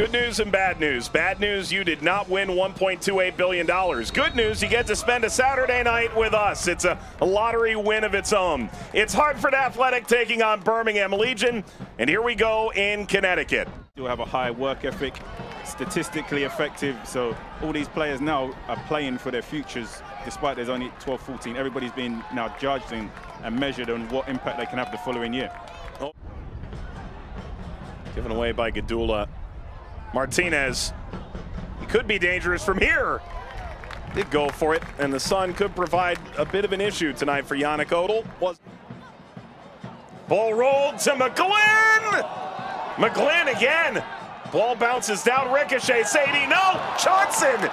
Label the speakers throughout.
Speaker 1: Good news and bad news. Bad news, you did not win $1.28 billion. Good news, you get to spend a Saturday night with us. It's a, lottery win of its own. It's Hartford Athletic taking on Birmingham Legion, and here we go in Connecticut.
Speaker 2: You'll have a high work ethic, statistically effective, so all these players now are playing for their futures despite there's only 12, 14. Everybody's being now judged and, and measured on what impact they can have the following year.
Speaker 1: Given away by Gadula. Martinez, could be dangerous from here. Did go for it, and the sun could provide a bit of an issue tonight for Yannik Oettl. Was Ball rolled to McGlynn! McGlynn again. Ball bounces down, ricochet, Saydee, no! Johnson!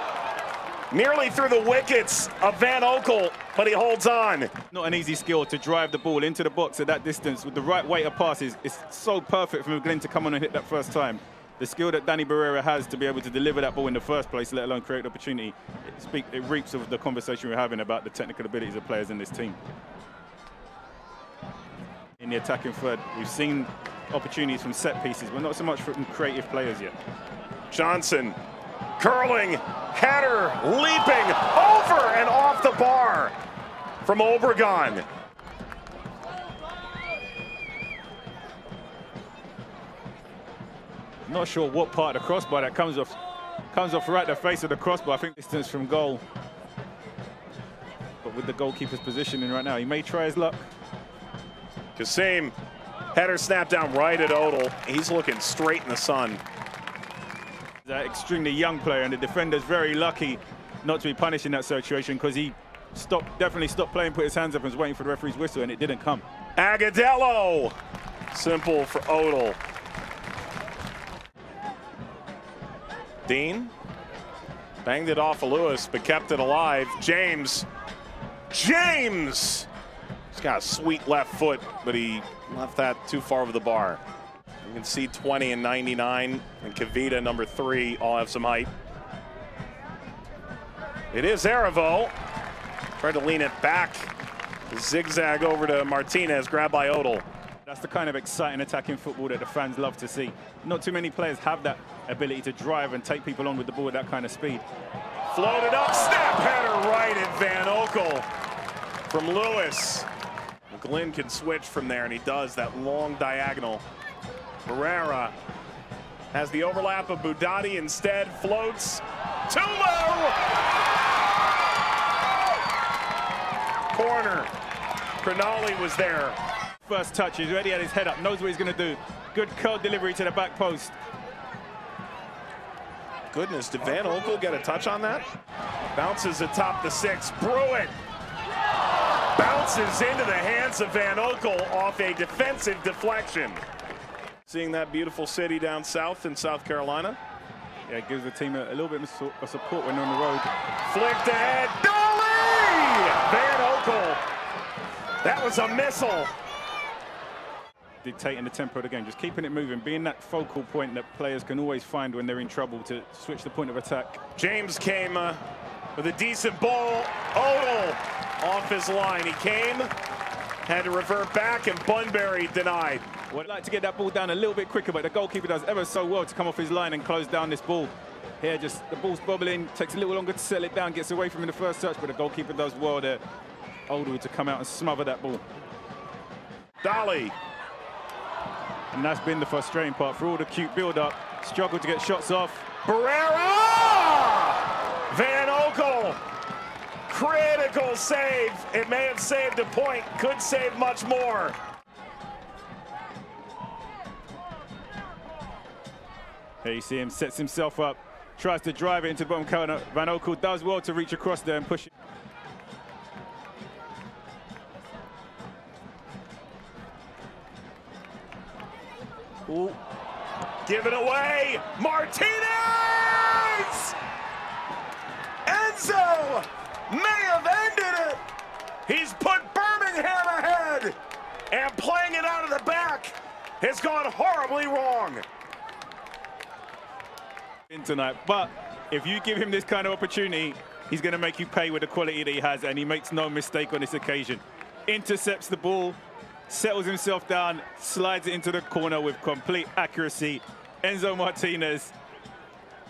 Speaker 1: Nearly through the wickets of Van Oekel, but he holds on.
Speaker 2: Not an easy skill to drive the ball into the box at that distance with the right weight of passes. It's so perfect for McGlynn to come on and hit that first time the skill that Danny Barrera has to be able to deliver that ball in the first place, let alone create opportunity, it, speak, it reaps of the conversation we're having about the technical abilities of players in this team. In the attacking third, we've seen opportunities from set pieces, but not so much from creative players yet.
Speaker 1: Johnson curling, header, leaping over and off the bar from Obregon.
Speaker 2: Not sure what part of the crossbar that comes off comes off right the face of the crossbar. I think distance from goal. But with the goalkeeper's positioning right now, he may try his luck.
Speaker 1: Kasim, header snap down right at Oettl. He's looking straight in the sun.
Speaker 2: That extremely young player, and the defender's very lucky not to be punished in that situation because he stopped, definitely stopped playing, put his hands up and was waiting for the referee's whistle, and it didn't come.
Speaker 1: Agudelo! Simple for Oettl. Dean banged it off of Lewis, but kept it alive. James, James! He's got a sweet left foot, but he left that too far over the bar. You can see 20 and 99, and Kavita, number three, all have some height. It is Arivo. Tried to lean it back. Zigzag over to Martinez, grabbed by Oettl.
Speaker 2: That's the kind of exciting attacking football that the fans love to see. Not too many players have that ability to drive and take people on with the ball at that kind of speed.
Speaker 1: Floated up, snap header right at Van Oekel from Lewis. Glenn can switch from there, and he does that long diagonal. Barrera has the overlap of Budati instead, floats too low. Corner. Crognale was there
Speaker 2: first touch. He's already had his head up, knows what he's going to do. Good curl delivery to the back post.
Speaker 1: Goodness, did Van Oekel get a touch on that? Bounces atop the six. Bruin bounces into the hands of Van Oekel off a defensive deflection. Seeing that beautiful city down south in South Carolina.
Speaker 2: Yeah, it gives the team a, a little bit of support when they're on the road.
Speaker 1: Flicked ahead. Dally! Van Oekel. That was a missile
Speaker 2: dictating the tempo of the game, just keeping it moving, being that focal point that players can always find when they're in trouble to switch the point of attack.
Speaker 1: James came uh, with a decent ball. Oettl off his line. He came, had to revert back, and Bunbury denied.
Speaker 2: Would like to get that ball down a little bit quicker, but the goalkeeper does ever so well to come off his line and close down this ball. Here, just the ball's bobbling, takes a little longer to settle it down, gets away from him in the first touch, but the goalkeeper does well there. Oldwood to come out and smother that ball.
Speaker 1: Dally
Speaker 2: and that's been the frustrating part for all the cute build-up. Struggled to get shots off.
Speaker 1: Barrera! Van Oekel! Critical save. It may have saved a point. Could save much more.
Speaker 2: Here you see him sets himself up, tries to drive it into the bottom corner. Van Oekel does well to reach across there and push it.
Speaker 1: Ooh. Give it away. Martinez! Enzo may have ended it. He's put Birmingham ahead. And playing it out of the back has gone horribly wrong.
Speaker 2: In tonight, but if you give him this kind of opportunity, he's going to make you pay with the quality that he has, and he makes no mistake on this occasion. Intercepts the ball, settles himself down, slides it into the corner with complete accuracy. Enzo Martinez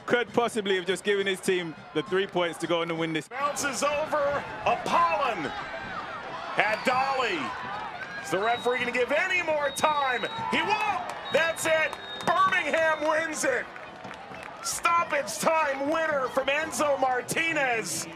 Speaker 2: could possibly have just given his team the three points to go on and win this.
Speaker 1: Bounces over. Apollon had Dally. Is the referee going to give any more time? He won't. That's it. Birmingham wins it. Stoppage time winner from Enzo Martinez.